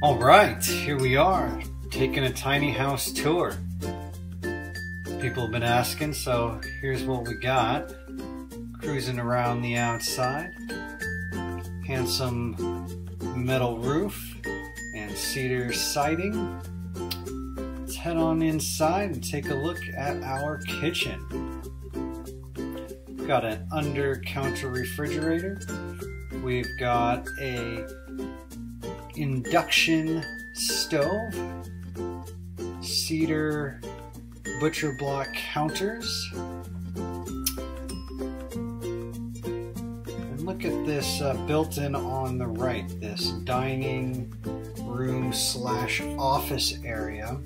All right, here we are, taking a tiny house tour. People have been asking, so here's what we got. Cruising around the outside. Handsome metal roof and cedar siding. Let's head on inside and take a look at our kitchen. Got an under counter refrigerator. We've got a induction stove, cedar butcher block counters. And look at this uh, built-in on the right, this dining room slash office area.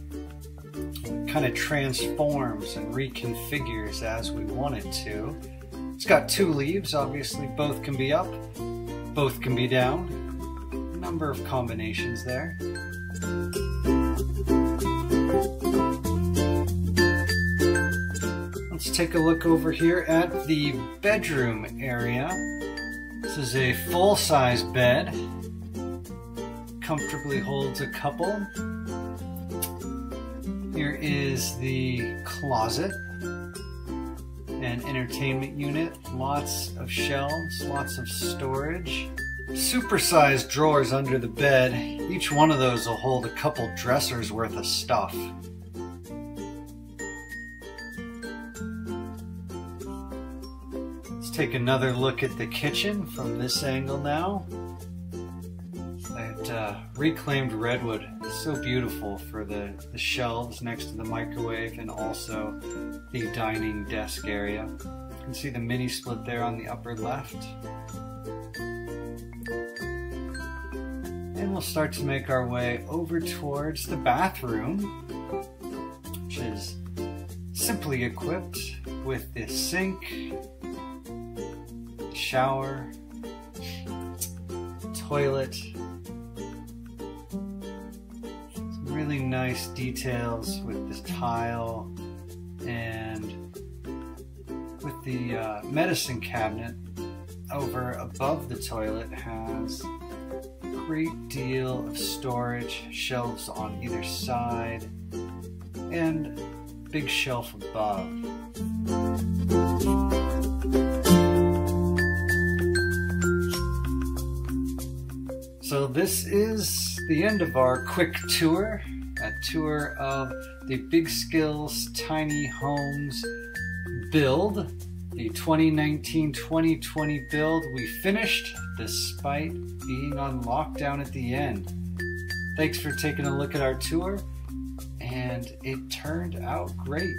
Kind of transforms and reconfigures as we want it to. It's got two leaves, obviously both can be up, both can be down number of combinations there. Let's take a look over here at the bedroom area. This is a full-size bed. Comfortably holds a couple. Here is the closet an entertainment unit, lots of shelves, lots of storage supersized drawers under the bed. Each one of those will hold a couple dressers worth of stuff. Let's take another look at the kitchen from this angle now. Uh, reclaimed redwood is so beautiful for the, the shelves next to the microwave and also the dining desk area. You can see the mini split there on the upper left. And we'll start to make our way over towards the bathroom, which is simply equipped with the sink, shower, toilet, really nice details with this tile and with the uh, medicine cabinet over above the toilet has a great deal of storage, shelves on either side, and big shelf above. So this is the end of our quick tour, tour of the Big Skills Tiny Homes build the 2019-2020 build we finished despite being on lockdown at the end. Thanks for taking a look at our tour and it turned out great.